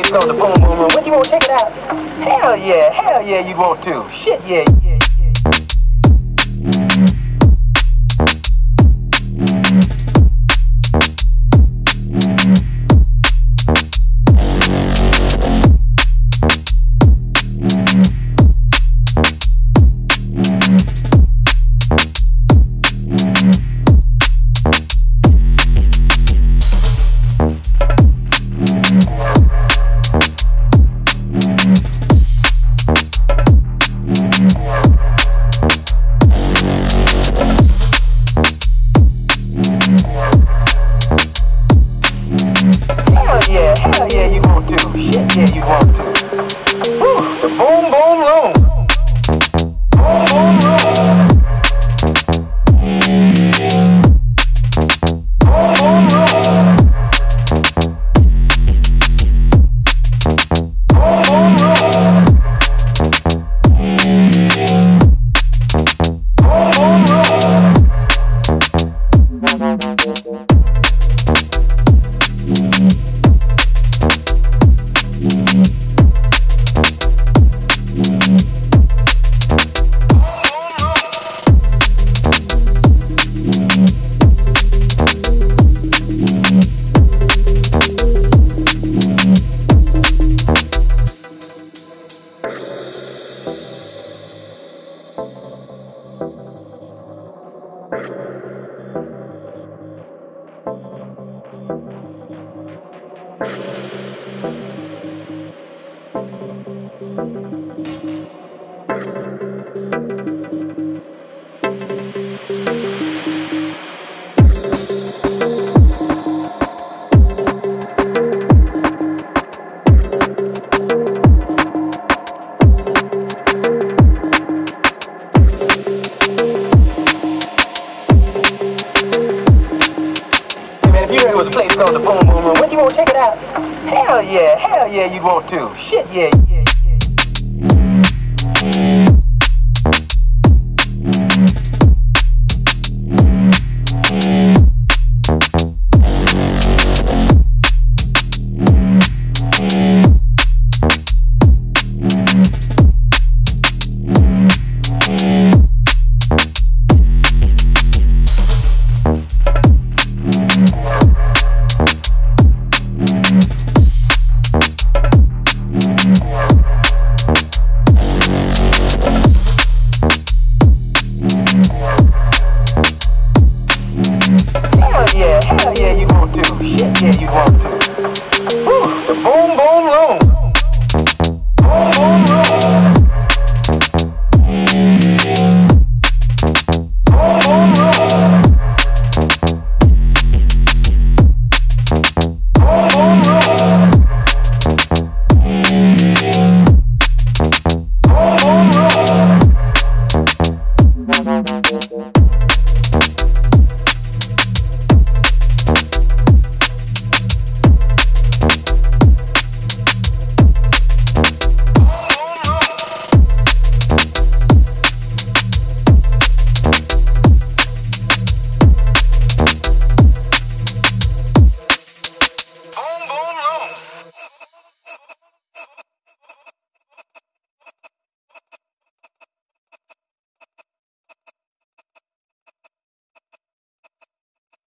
called the Boom Boom Room. When you want to check it out? Hell yeah, hell yeah, you want to. Shit yeah, yeah. Woo, Hey Boom Boom when you want to check it out? Hell yeah, hell yeah, you want to. Shit yeah, yeah. to. Yeah, yeah, you want to. Whew, the boom, boom, loom. Boom, boom, loom. Boom, boom, loom. Boom, boom, loom. Boom, boom, loom.